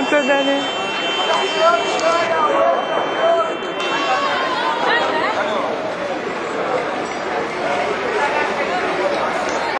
本当だ。